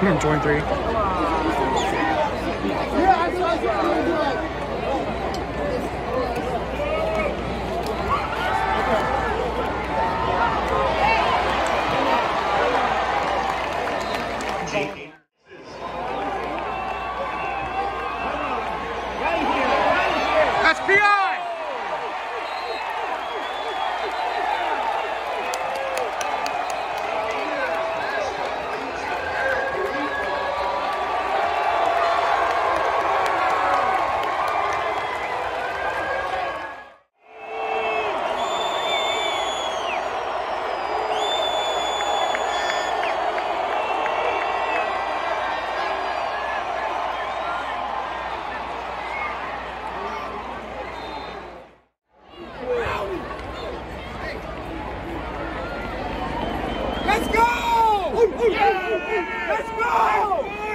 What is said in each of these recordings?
Twenty-three. That's PI! Let's go! Let's go!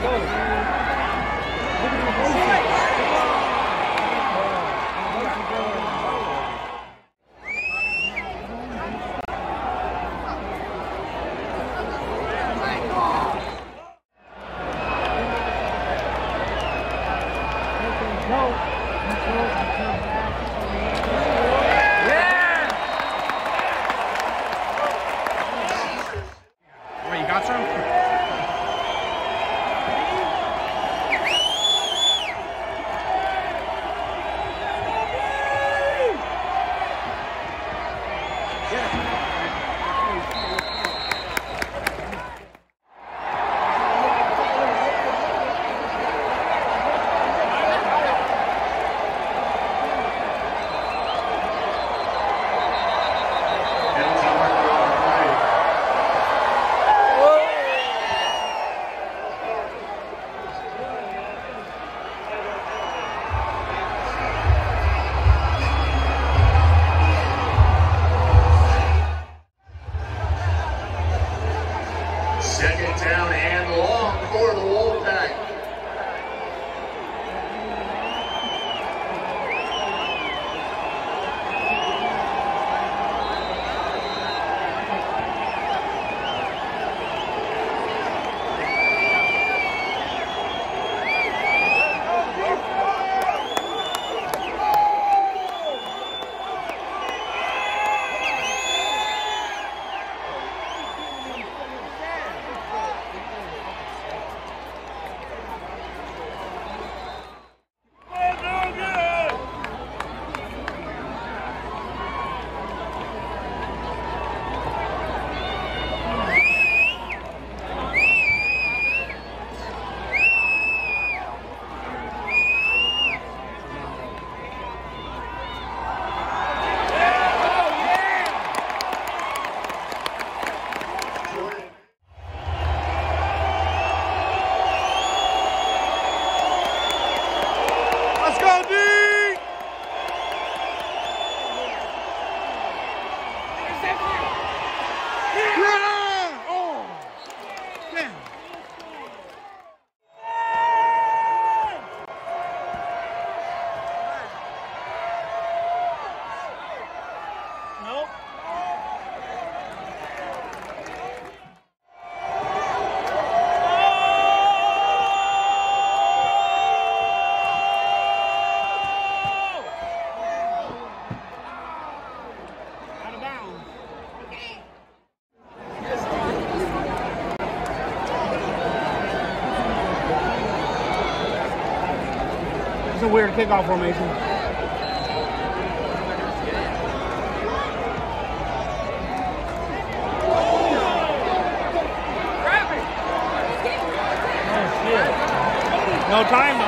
Go. Second down and long for the Wolfpack. A weird kickoff formation. No time though.